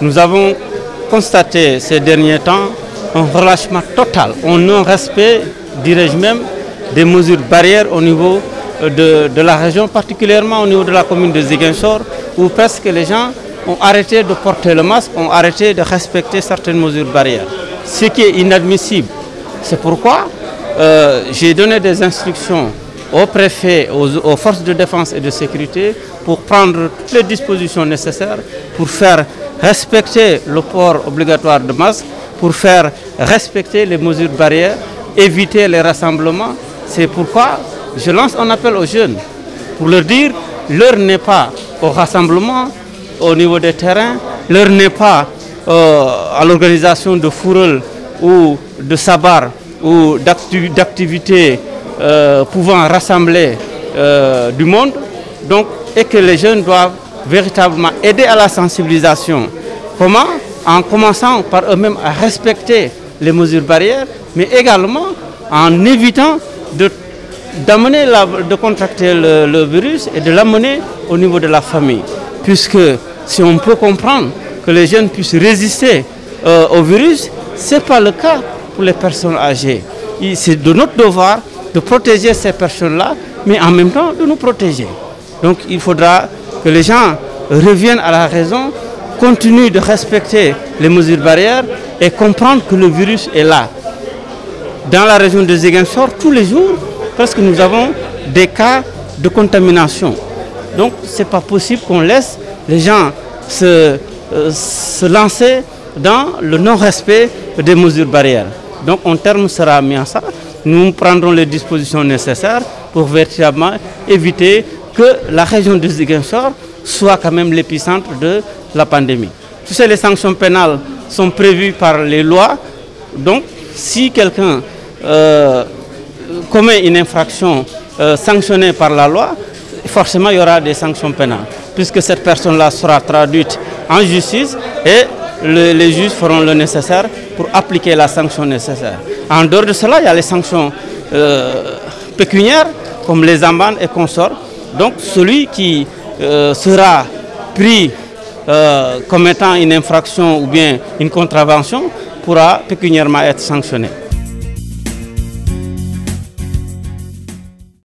nous avons constaté ces derniers temps un relâchement total, un non-respect, dirais-je même, des mesures barrières au niveau de, de, la région, particulièrement au niveau de la commune de Ziguinchor, où presque les gens ont arrêté de porter le masque, ont arrêté de respecter certaines mesures barrières. Ce qui est inadmissible. C'est pourquoi euh, j'ai donné des instructions au préfet, aux, aux, forces de défense et de sécurité pour prendre toutes les dispositions nécessaires pour faire respecter le port obligatoire de masque, pour faire respecter les mesures barrières, éviter les rassemblements. C'est pourquoi je lance un appel aux jeunes pour leur dire l'heure n'est pas au rassemblement au niveau des terrains, l'heure n'est pas euh, à l'organisation de fourreux ou de sabar ou d'activités euh, pouvant rassembler euh, du monde. Donc, et que les jeunes doivent véritablement aider à la sensibilisation. Comment? En commençant par eux-mêmes à respecter les mesures barrières, mais également en évitant de d'amener de contracter le, virus et de l'amener au niveau de la famille. Puisque si on peut comprendre que les jeunes puissent résister euh, au virus, ce n'est pas le cas pour les personnes âgées. C'est de notre devoir de protéger ces personnes-là, mais en même temps de nous protéger. Donc il faudra que les gens reviennent à la raison, continuent de respecter les mesures barrières et comprendre que le virus est là. Dans la région de Ziguinchor, tous les jours, parce que nous avons des cas de contamination. Donc ce n'est pas possible qu'on laisse les gens se, euh, se lancer dans le non-respect des mesures barrières. Donc un terme sera mis à ça. Nous prendrons les dispositions nécessaires pour véritablement éviter que la région de Ziguinchor soit quand même l'épicentre de la pandémie. Tu sais, les sanctions pénales sont prévues par les lois. Donc, si quelqu'un euh, commet une infraction euh, sanctionnée par la loi, forcément il y aura des sanctions pénales, puisque cette personne-là sera traduite en justice et le, les juges feront le nécessaire pour appliquer la sanction nécessaire. En dehors de cela, il y a les sanctions euh, pécuniaires, comme les amendes et consorts. Donc celui qui euh, sera pris euh, comme étant une infraction ou bien une contravention pourra pécuniairement être sanctionné.